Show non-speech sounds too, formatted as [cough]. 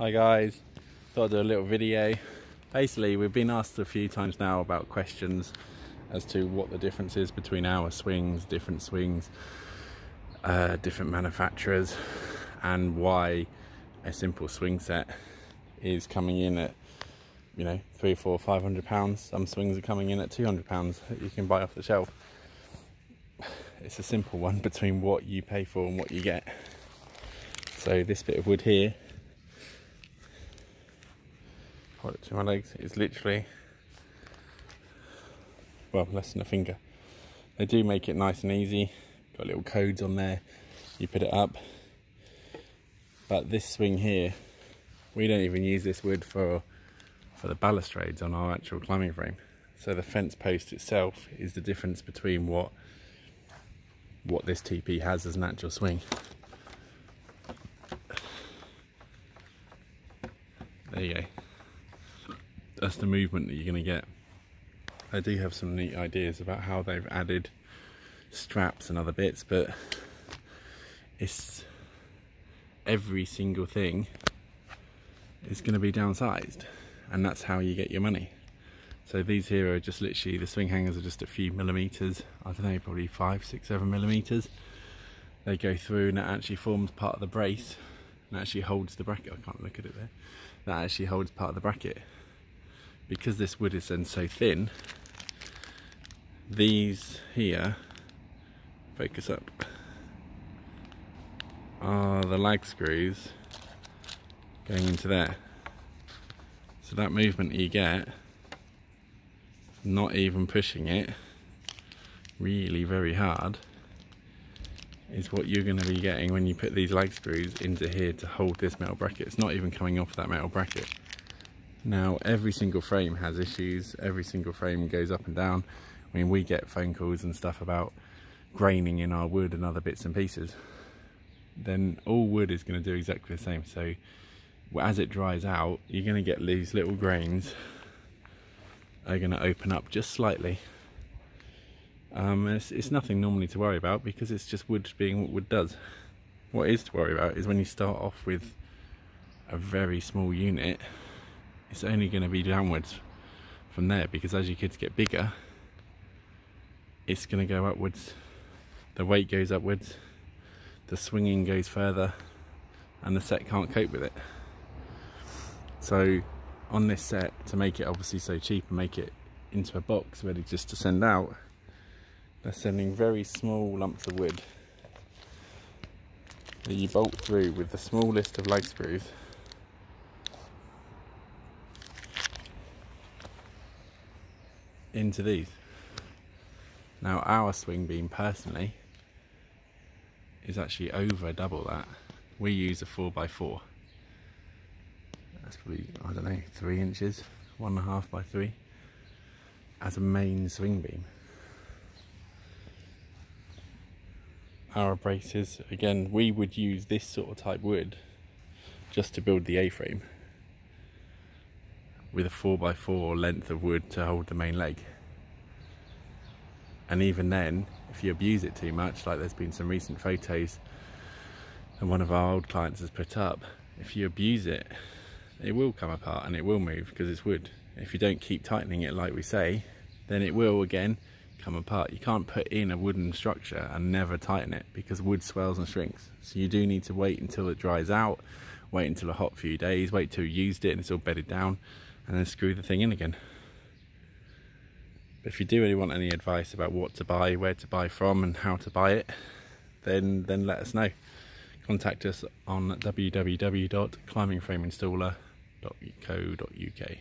Hi guys, thought I'd do a little video. Basically, we've been asked a few times now about questions as to what the difference is between our swings, different swings, uh, different manufacturers, and why a simple swing set is coming in at you know three, four, five hundred pounds. Some swings are coming in at two hundred pounds that you can buy off the shelf. It's a simple one [laughs] between what you pay for and what you get. So this bit of wood here, to my legs, is literally well less than a finger. They do make it nice and easy. Got little codes on there. You put it up. But this swing here, we don't even use this wood for for the balustrades on our actual climbing frame. So the fence post itself is the difference between what what this TP has as an actual swing. There you go. That's the movement that you're going to get. I do have some neat ideas about how they've added straps and other bits, but it's every single thing is going to be downsized and that's how you get your money. So these here are just literally, the swing hangers are just a few millimeters, I don't know, probably five, six, seven millimeters. They go through and it actually forms part of the brace and actually holds the bracket. I can't look at it there. That actually holds part of the bracket. Because this wood is then so thin, these here, focus up, are the lag screws going into there. So that movement you get, not even pushing it really very hard, is what you're going to be getting when you put these lag screws into here to hold this metal bracket. It's not even coming off that metal bracket. Now every single frame has issues, every single frame goes up and down. I mean we get phone calls and stuff about graining in our wood and other bits and pieces. Then all wood is going to do exactly the same. So as it dries out, you're going to get these little grains are going to open up just slightly. Um, it's, it's, nothing normally to worry about because it's just wood being what wood does. What is to worry about is when you start off with a very small unit, it's only going to be downwards from there because as your kids get bigger, it's going to go upwards. The weight goes upwards, the swinging goes further, and the set can't cope with it. So on this set, to make it obviously so cheap and make it into a box ready just to send out, they're sending very small lumps of wood that you bolt through with the smallest of lag screws into these. Now our swing beam personally is actually over double that. We use a 4x4 that's probably, I don't know, three inches, one and a half by three, as a main swing beam. Our braces, again, we would use this sort of type wood just to build the A-frame with a 4x4 length of wood to hold the main leg. And even then, if you abuse it too much, like there's been some recent photos and one of our old clients has put up, if you abuse it, it will come apart and it will move because it's wood. If you don't keep tightening it like we say, then it will again come apart. You can't put in a wooden structure and never tighten it because wood swells and shrinks. So you do need to wait until it dries out, wait until a hot few days, wait till you used it and it's all bedded down and then screw the thing in again. But if you do really want any advice about what to buy, where to buy from and how to buy it, then, then let us know. Contact us on www.climbingframeinstaller.co.uk.